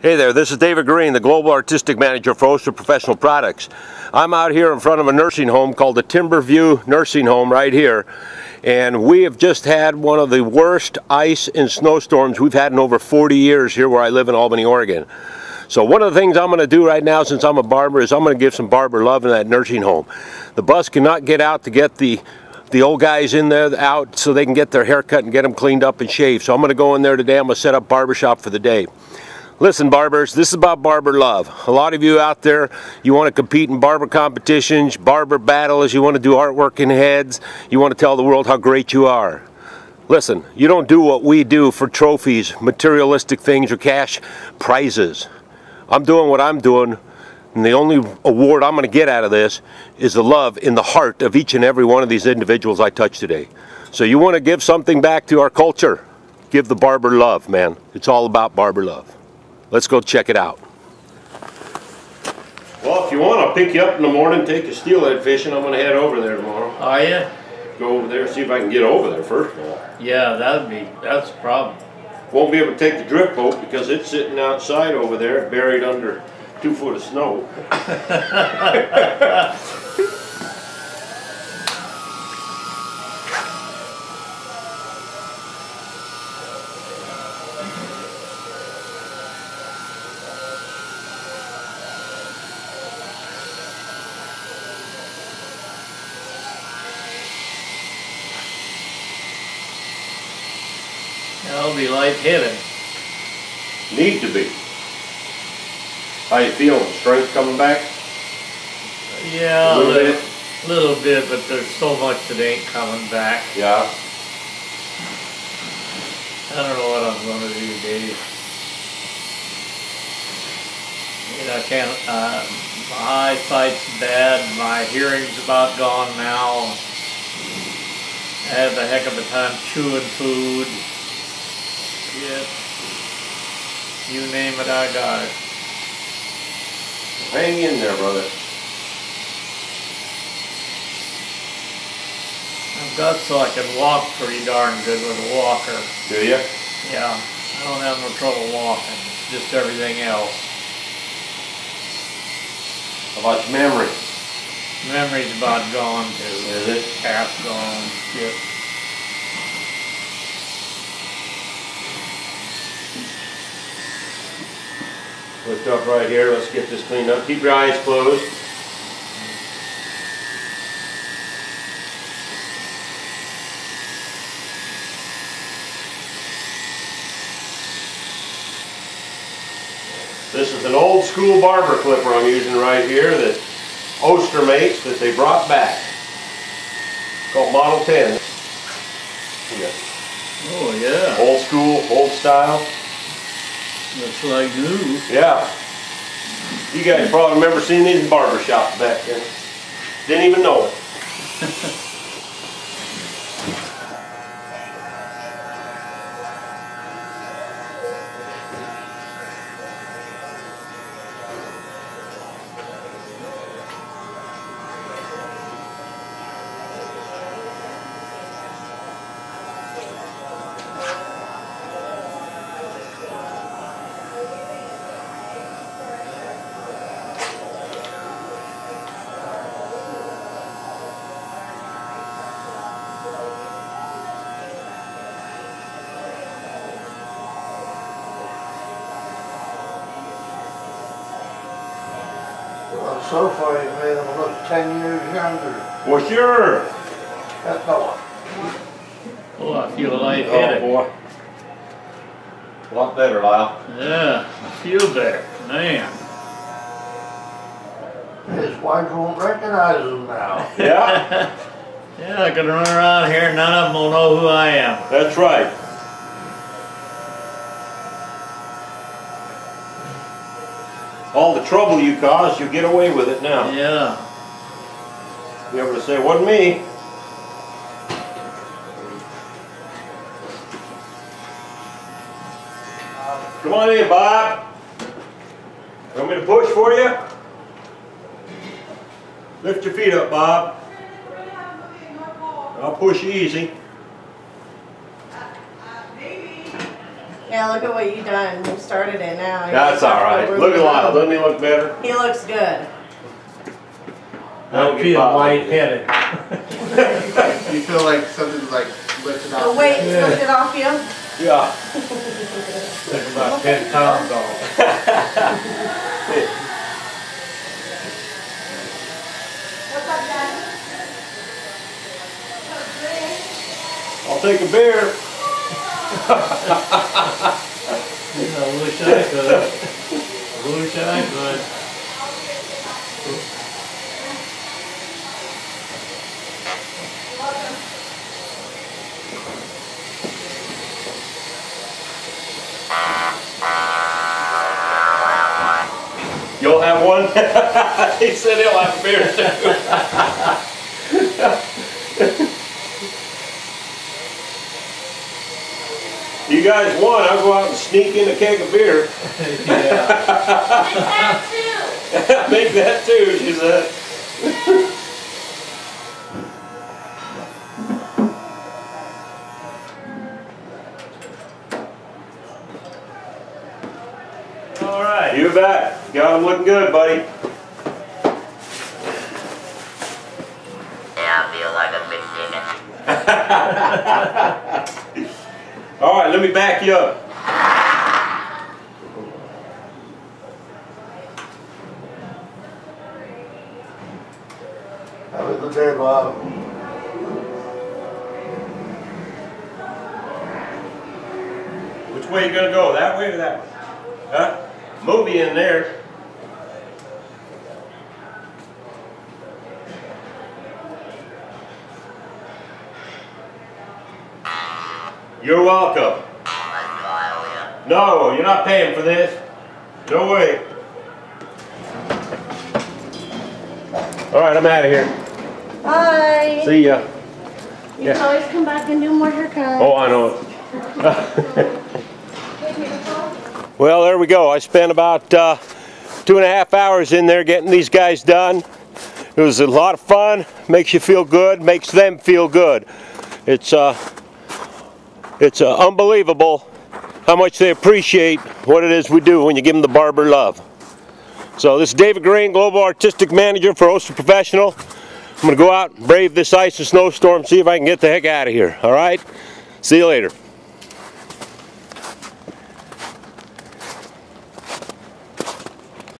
Hey there, this is David Guerin, the Global Artistic Manager for Oster Professional Products. I'm out here in front of a nursing home called the Timberview Nursing Home right here. And we have just had one of the worst ice and snowstorms we've had in over 40 years here where I live in Albany, Oregon. So one of the things I'm going to do right now since I'm a barber is I'm going to give some barber love in that nursing home. The bus cannot get out to get the the old guys in there out so they can get their hair cut and get them cleaned up and shaved. So I'm going to go in there today. I'm going to set up barbershop for the day. Listen, barbers, this is about barber love. A lot of you out there, you want to compete in barber competitions, barber battles, you want to do artwork in heads, you want to tell the world how great you are. Listen, you don't do what we do for trophies, materialistic things, or cash prizes. I'm doing what I'm doing, and the only award I'm going to get out of this is the love in the heart of each and every one of these individuals I touch today. So you want to give something back to our culture? Give the barber love, man. It's all about barber love. Let's go check it out. Well, if you want, I'll pick you up in the morning, take you steelhead fishing. I'm going to head over there tomorrow. Oh, Are you? Go over there, see if I can get over there first of all. Yeah, that'd be, that's a problem. Won't be able to take the drift boat because it's sitting outside over there, buried under two foot of snow. Be light-hitting. Need to be. How you feeling? Strength coming back? Yeah, A little little, bit? little bit, but there's so much that ain't coming back. Yeah. I don't know what I'm gonna do, Dave. You know, I can't, uh, my eyesight's bad, my hearing's about gone now. I have a heck of a time chewing food. You name it, I got it. Hang in there, brother. I've got so I can walk pretty darn good with a walker. Do you? Yeah, I don't have no trouble walking, just everything else. How about your memory? Memory's about gone too. Is it? Half gone, shit. Lift up right here. Let's get this cleaned up. Keep your eyes closed. This is an old school barber clipper I'm using right here that Oster makes that they brought back. Called Model 10. Yeah. Oh, yeah, Old school, old style. Looks like new. Yeah. You guys probably remember seeing these barber shops back then. Didn't even know it. Well, so far you made them look ten years younger. Well, sure. That's not Oh, I feel Oh, lightheaded. boy. A lot better, Lyle. Yeah, I feel better, man. his wife won't recognize him now. Yeah, Yeah, I can run around here, and none of them will know who I am. that's right. All the trouble you caused, you get away with it now. Yeah, You ever say, wasn't me? Come on in, Bob. Want me to push for you? Lift your feet up, Bob. I'll push you easy. Yeah, look at what you done. You started it now. You're That's all right. "Oh, Look at we're Lyle. Doesn't he look better? He looks good. I feel lightheaded. You feel like something's like lifted off. The weight's lifted off you. Yeah. Took about ten pounds off. What's up, Dad? I'll take a beer. I wish I could. I wish I could. You'll have one? he said he'll have beer too. you guys won. I'll go out and sneak in a keg of beer. Yeah. Make that too, Make that too, she said. All right. You bet. Got him looking good, buddy. Yeah, I feel like a big dinner. All right, let me back you up. Have a good day, Bob. Which way you gonna go? That way or that way? Huh? Movie in there. You're welcome. No, you're not paying for this. No way. All right, I'm out of here. Bye. See ya. You can always come back and do more haircuts. Oh, I know. well, there we go. I spent about uh, two and a half hours in there getting these guys done. It was a lot of fun. Makes you feel good. Makes them feel good. It's uh, it's uh, unbelievable how much they appreciate what it is we do when you give them the barber love. So this is David Guerin, Global Artistic Manager for Oster Professional. I'm going to go out and brave this ice and snowstorm, see if I can get the heck out of here. All right? See you later.